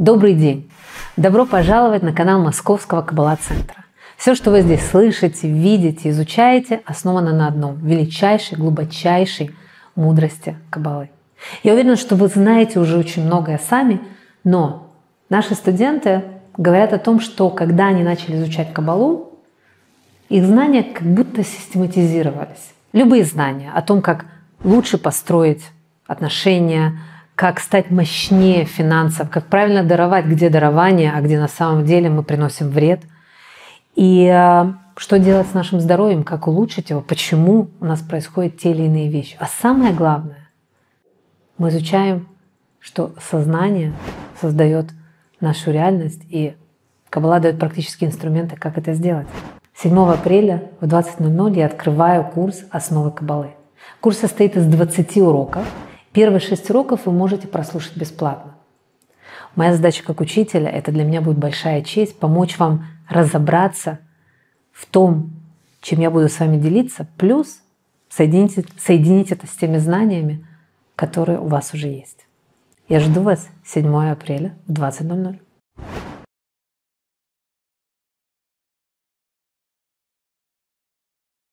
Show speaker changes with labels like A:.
A: Добрый день! Добро пожаловать на канал Московского Каббала-центра. Все, что вы здесь слышите, видите, изучаете, основано на одном – величайшей, глубочайшей мудрости Каббалы. Я уверена, что вы знаете уже очень многое сами, но наши студенты говорят о том, что когда они начали изучать Каббалу, их знания как будто систематизировались. Любые знания о том, как лучше построить отношения, как стать мощнее финансов, как правильно даровать, где дарование, а где на самом деле мы приносим вред. И э, что делать с нашим здоровьем, как улучшить его, почему у нас происходят те или иные вещи. А самое главное, мы изучаем, что сознание создает нашу реальность, и Каббала дает практические инструменты, как это сделать. 7 апреля в 20.00 я открываю курс «Основы Каббалы». Курс состоит из 20 уроков – Первые шесть уроков вы можете прослушать бесплатно. Моя задача как учителя, это для меня будет большая честь, помочь вам разобраться в том, чем я буду с вами делиться, плюс соединить, соединить это с теми знаниями, которые у вас уже есть. Я жду вас 7 апреля в 20.00.